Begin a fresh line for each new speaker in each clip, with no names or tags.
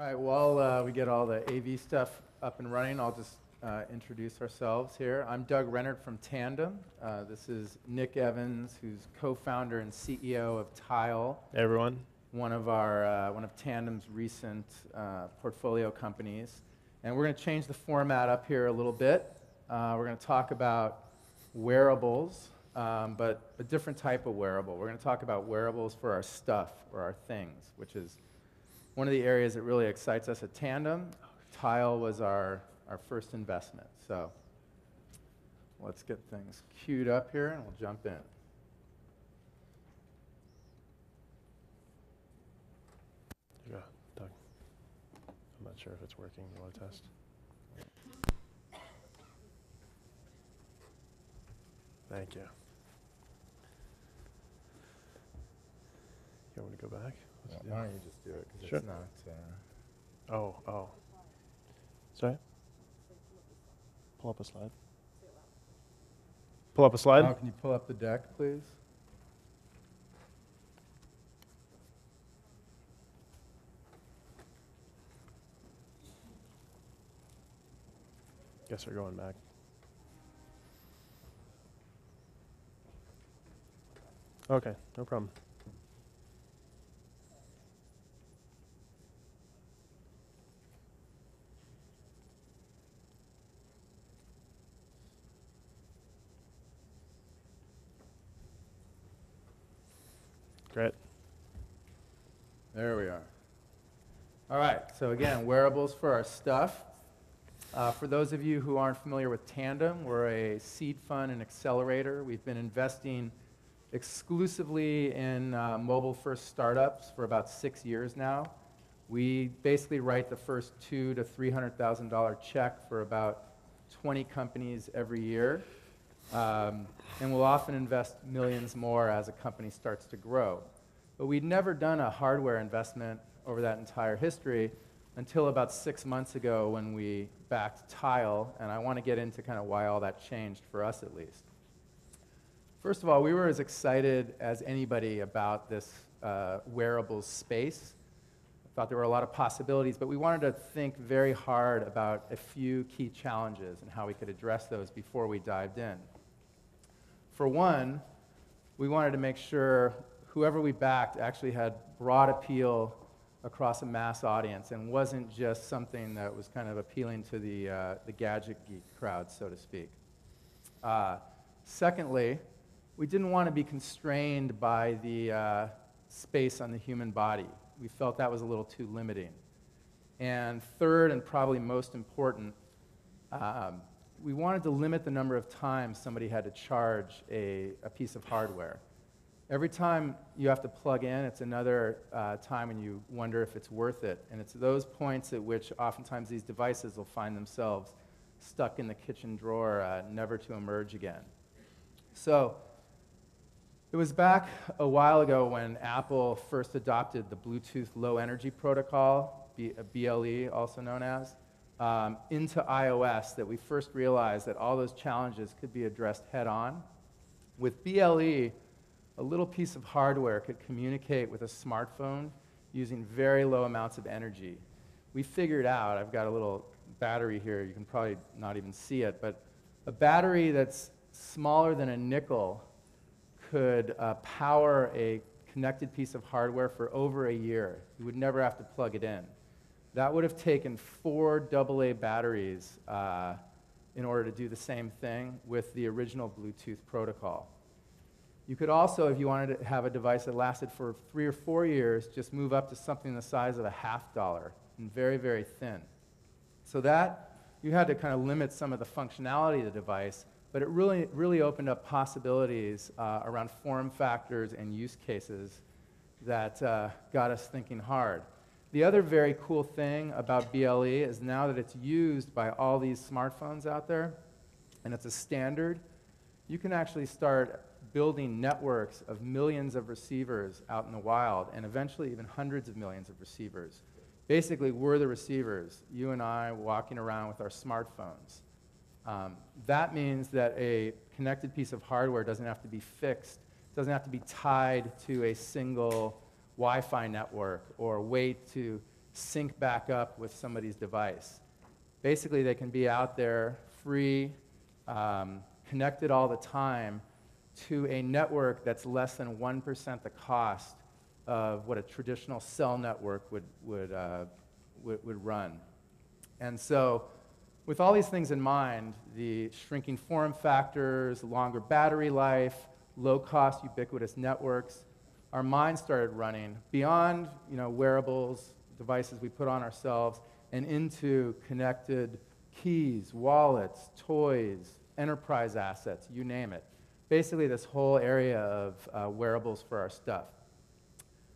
All right, while uh, we get all the AV stuff up and running, I'll just uh, introduce ourselves here. I'm Doug Renert from Tandem. Uh, this is Nick Evans, who's co-founder and CEO of Tile,
Hey, everyone.
one of our uh, one of Tandem's recent uh, portfolio companies. And we're going to change the format up here a little bit. Uh, we're going to talk about wearables, um, but a different type of wearable. We're going to talk about wearables for our stuff or our things, which is one of the areas that really excites us at Tandem. Tile was our, our first investment. So let's get things queued up here and we'll jump in.
Yeah, Doug. I'm not sure if it's working. You want to test? Thank you. You want to go back? What's the deal?
Why don't you just do it? Because
Sure.
it's not. Uh,
Oh, oh. Sorry? Pull up a slide. Pull up a slide?
oh, can you pull up the deck, please?
Guess we're going back. Okay, no problem.
There we are. All right, so again, wearables for our stuff. Uh, for those of you who aren't familiar with Tandem, we're a seed fund and accelerator. We've been investing exclusively in uh, mobile first startups for about six years now. We basically write the first two to $300,000 check for about 20 companies every year. Um, and we'll often invest millions more as a company starts to grow. But we'd never done a hardware investment over that entire history until about six months ago when we backed Tile, and I want to get into kind of why all that changed for us at least. First of all, we were as excited as anybody about this uh, wearables space. I thought there were a lot of possibilities, but we wanted to think very hard about a few key challenges and how we could address those before we dived in. For one, we wanted to make sure whoever we backed actually had broad appeal across a mass audience and wasn't just something that was kind of appealing to the, uh, the gadget geek crowd, so to speak. Uh, secondly, we didn't want to be constrained by the uh, space on the human body. We felt that was a little too limiting. And third, and probably most important, um, we wanted to limit the number of times somebody had to charge a, a piece of hardware. Every time you have to plug in, it's another uh, time when you wonder if it's worth it. And it's those points at which oftentimes these devices will find themselves stuck in the kitchen drawer, uh, never to emerge again. So it was back a while ago when Apple first adopted the Bluetooth Low Energy Protocol, B- BLE also known as, um, into iOS that we first realized that all those challenges could be addressed head on. With BLE, a little piece of hardware could communicate with a smartphone using very low amounts of energy. We figured out, I've got a little battery here, you can probably not even see it, but a battery that's smaller than a nickel could uh, power a connected piece of hardware for over a year. You would never have to plug it in. That would have taken four AA batteries uh, in order to do the same thing with the original Bluetooth protocol. You could also, if you wanted to have a device that lasted for three or four years, just move up to something the size of a half dollar and very, very thin. So that, you had to kind of limit some of the functionality of the device, but it really, really opened up possibilities uh, around form factors and use cases that uh, got us thinking hard. The other very cool thing about BLE is now that it's used by all these smartphones out there, and it's a standard, you can actually start building networks of millions of receivers out in the wild, and eventually even hundreds of millions of receivers. Basically, we're the receivers, you and I walking around with our smartphones. Um, that means that a connected piece of hardware doesn't have to be fixed, doesn't have to be tied to a single Wi Fi network or wait to sync back up with somebody's device. Basically, they can be out there free, um, connected all the time to a network that's less than 1% the cost of what a traditional cell network would, would, uh, would, would run. And so, with all these things in mind, the shrinking form factors, longer battery life, low cost ubiquitous networks, our minds started running beyond you know, wearables, devices we put on ourselves, and into connected keys, wallets, toys, enterprise assets, you name it. Basically, this whole area of uh, wearables for our stuff.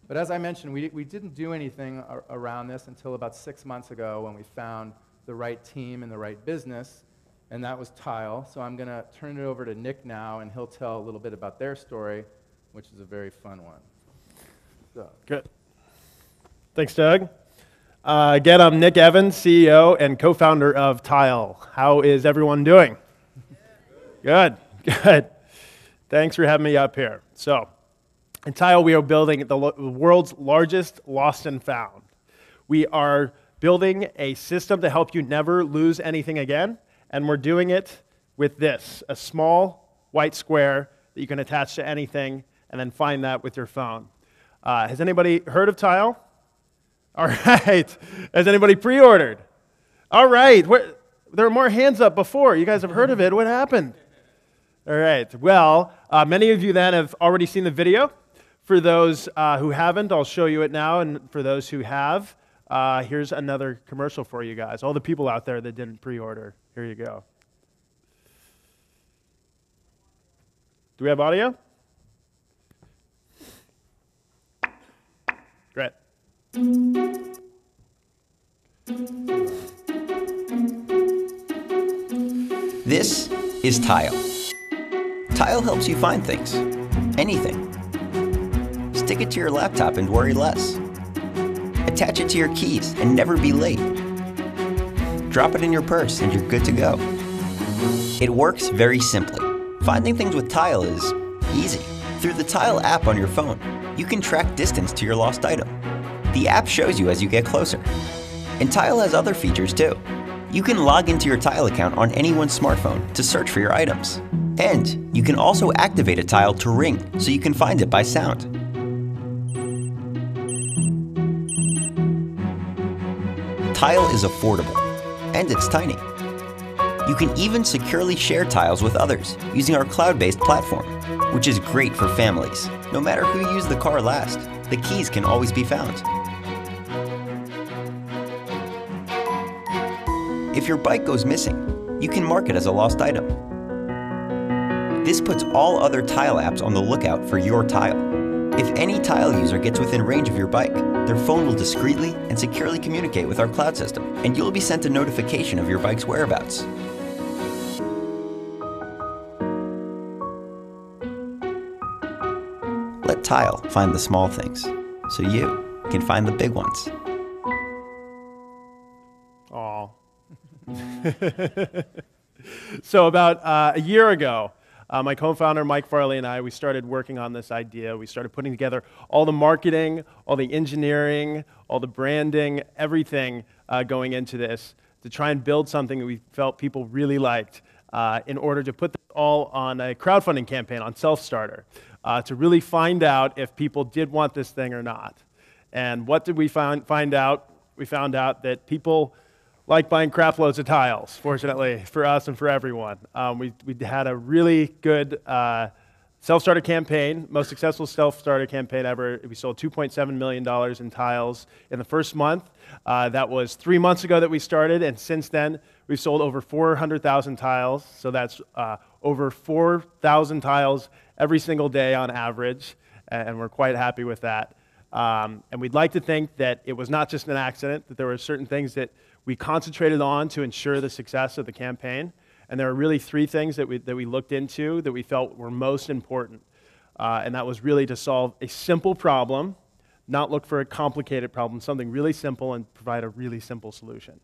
But as I mentioned, we, we didn't do anything ar- around this until about six months ago when we found the right team and the right business, and that was Tile. So I'm going to turn it over to Nick now, and he'll tell a little bit about their story, which is a very fun one. So.
Good. Thanks, Doug. Uh, again, I'm Nick Evans, CEO and co founder of Tile. How is everyone doing? Good, good. Thanks for having me up here. So, in Tile, we are building the world's largest lost and found. We are building a system to help you never lose anything again, and we're doing it with this a small white square that you can attach to anything and then find that with your phone. Uh, has anybody heard of Tile? All right. Has anybody pre ordered? All right. Where, there were more hands up before. You guys have heard of it. What happened? All right. Well, uh, many of you then have already seen the video. For those uh, who haven't, I'll show you it now. And for those who have, uh, here's another commercial for you guys. All the people out there that didn't pre order, here you go. Do we have audio? Great.
This is Tile. Tile helps you find things, anything. Stick it to your laptop and worry less. Attach it to your keys and never be late. Drop it in your purse and you're good to go. It works very simply. Finding things with Tile is easy. Through the Tile app on your phone, you can track distance to your lost item. The app shows you as you get closer. And Tile has other features too. You can log into your Tile account on anyone's smartphone to search for your items. And you can also activate a tile to ring so you can find it by sound. Tile is affordable and it's tiny. You can even securely share tiles with others using our cloud based platform, which is great for families. No matter who used the car last, the keys can always be found. If your bike goes missing, you can mark it as a lost item. This puts all other Tile apps on the lookout for your tile. If any Tile user gets within range of your bike, their phone will discreetly and securely communicate with our cloud system, and you'll be sent a notification of your bike's whereabouts. Let Tile find the small things, so you can find the big ones.
so about uh, a year ago, uh, my co-founder Mike Farley and I, we started working on this idea. We started putting together all the marketing, all the engineering, all the branding, everything uh, going into this to try and build something that we felt people really liked uh, in order to put this all on a crowdfunding campaign on Selfstarter uh, to really find out if people did want this thing or not. And what did we find, find out? We found out that people like buying crap loads of tiles, fortunately, for us and for everyone. Um, we, we had a really good uh, Selfstarter campaign, most successful Selfstarter campaign ever. We sold $2.7 million in tiles in the first month. Uh, that was three months ago that we started, and since then, we've sold over 400,000 tiles. So that's uh, over 4,000 tiles every single day on average, and we're quite happy with that. Um, and we'd like to think that it was not just an accident, that there were certain things that we concentrated on to ensure the success of the campaign. And there are really three things that we, that we looked into that we felt were most important. Uh, and that was really to solve a simple problem, not look for a complicated problem, something really simple and provide a really simple solution.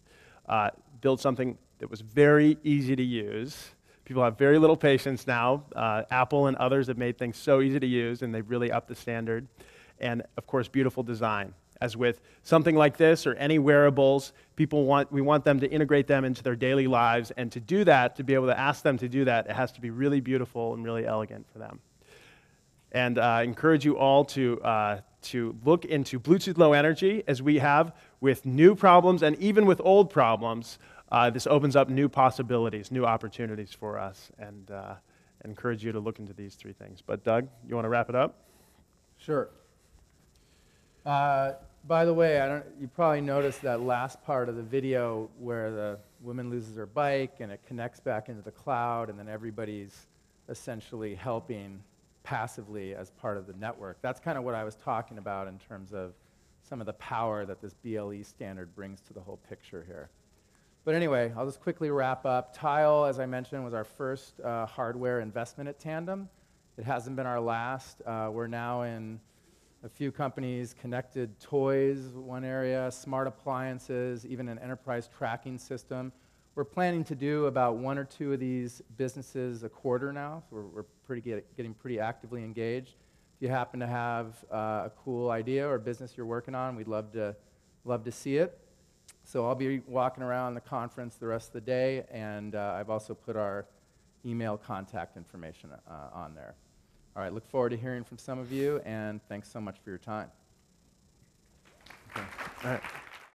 Uh, build something that was very easy to use. People have very little patience now. Uh, Apple and others have made things so easy to use, and they've really upped the standard. And of course, beautiful design. as with something like this or any wearables. People want, we want them to integrate them into their daily lives. And to do that, to be able to ask them to do that, it has to be really beautiful and really elegant for them. And uh, I encourage you all to, uh, to look into Bluetooth Low Energy as we have with new problems and even with old problems. Uh, this opens up new possibilities, new opportunities for us. And uh, encourage you to look into these three things. But, Doug, you want to wrap it up?
Sure. Uh, by the way, I don't, you probably noticed that last part of the video where the woman loses her bike and it connects back into the cloud, and then everybody's essentially helping passively as part of the network. That's kind of what I was talking about in terms of some of the power that this BLE standard brings to the whole picture here. But anyway, I'll just quickly wrap up. Tile, as I mentioned, was our first uh, hardware investment at Tandem. It hasn't been our last. Uh, we're now in a few companies, connected toys, one area, smart appliances, even an enterprise tracking system. We're planning to do about one or two of these businesses a quarter now, so we're, we're pretty get, getting pretty actively engaged. If you happen to have uh, a cool idea or business you're working on, we'd love to, love to see it. So I'll be walking around the conference the rest of the day, and uh, I've also put our email contact information uh, on there. All right, look forward to hearing from some of you, and thanks so much for your time.
All right.